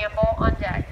Campbell on deck.